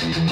Taking